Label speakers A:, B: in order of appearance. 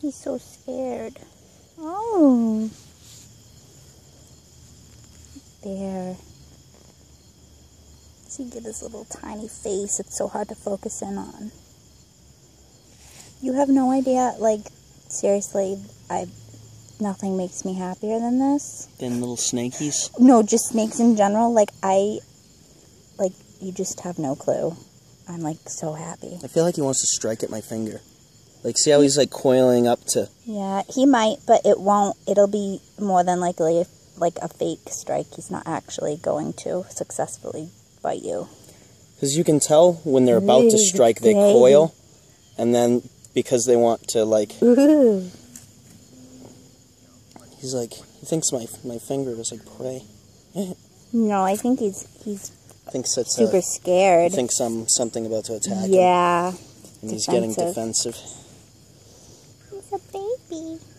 A: he's so scared. Oh. There. See, get his little tiny face. It's so hard to focus in on. You have no idea, like, seriously, I nothing makes me happier than this.
B: Than little snakies?
A: No, just snakes in general. Like, I, like, you just have no clue. I'm, like, so happy.
B: I feel like he wants to strike at my finger. Like, see how he's, like, coiling up to...
A: Yeah, he might, but it won't. It'll be more than likely, like, a fake strike. He's not actually going to successfully bite you.
B: Because you can tell when they're about to strike, they coil. And then, because they want to, like...
A: Ooh.
B: He's like, he thinks my my finger is like prey.
A: no, I think he's he's
B: thinks it's uh,
A: super
B: a,
A: scared.
B: Thinks I'm something about to attack
A: yeah,
B: him. and defensive. he's getting defensive.
A: A baby.